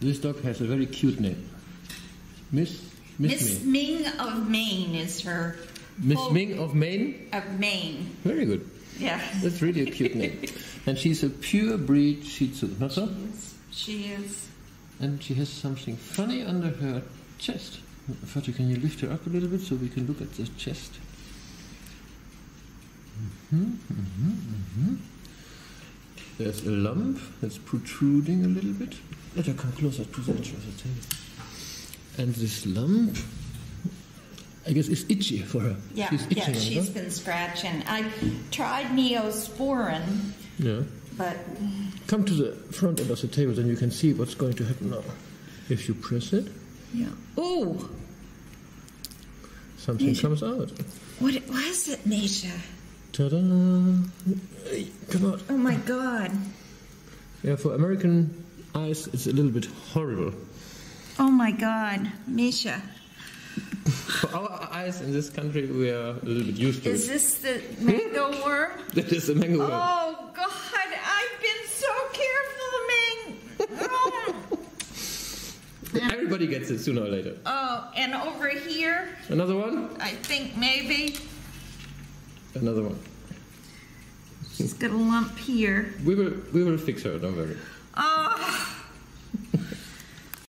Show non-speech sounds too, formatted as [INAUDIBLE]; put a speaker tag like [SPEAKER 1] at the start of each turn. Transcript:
[SPEAKER 1] This dog has a very cute name. Miss Miss,
[SPEAKER 2] Miss
[SPEAKER 1] Ming.
[SPEAKER 2] Ming of Maine is her.
[SPEAKER 1] Miss
[SPEAKER 2] full-
[SPEAKER 1] Ming of Maine.
[SPEAKER 2] Of Maine.
[SPEAKER 1] Very good.
[SPEAKER 2] Yeah.
[SPEAKER 1] That's really a cute name. [LAUGHS] And she's a pure breed Shih Tzu, not so?
[SPEAKER 2] She is.
[SPEAKER 1] And she has something funny under her chest. Fatih, can you lift her up a little bit so we can look at the chest? hmm hmm hmm There's a lump that's protruding a little bit. Let her come closer to the edge of the table. And this lump, I guess, is itchy for her.
[SPEAKER 2] Yeah,
[SPEAKER 1] she's itching
[SPEAKER 2] yeah,
[SPEAKER 1] on it,
[SPEAKER 2] she's
[SPEAKER 1] huh?
[SPEAKER 2] been scratching. I tried Neosporin,
[SPEAKER 1] Yeah.
[SPEAKER 2] but
[SPEAKER 1] Come to the front end of the table, then you can see what's going to happen now. If you press it,
[SPEAKER 2] yeah. Oh.
[SPEAKER 1] something
[SPEAKER 2] Yes.
[SPEAKER 1] comes out.
[SPEAKER 2] what was it, Misha?
[SPEAKER 1] Ta-da! Hey, come out.
[SPEAKER 2] Oh my God.
[SPEAKER 1] Yeah, for American eyes, it's a little bit horrible.
[SPEAKER 2] Oh my God, Misha.
[SPEAKER 1] For our eyes in this country, we are a little bit used to
[SPEAKER 2] Is
[SPEAKER 1] it.
[SPEAKER 2] this the mango hmm? worm? [LAUGHS]
[SPEAKER 1] That is the mango worm.
[SPEAKER 2] Oh God, I've been so careful, Ming. [LAUGHS]
[SPEAKER 1] Everybody gets it sooner or later.
[SPEAKER 2] oh, and over here,
[SPEAKER 1] Another one?
[SPEAKER 2] I think maybe
[SPEAKER 1] Another one.
[SPEAKER 2] she's got a lump here.
[SPEAKER 1] We will, we will fix her, don't worry. Oh,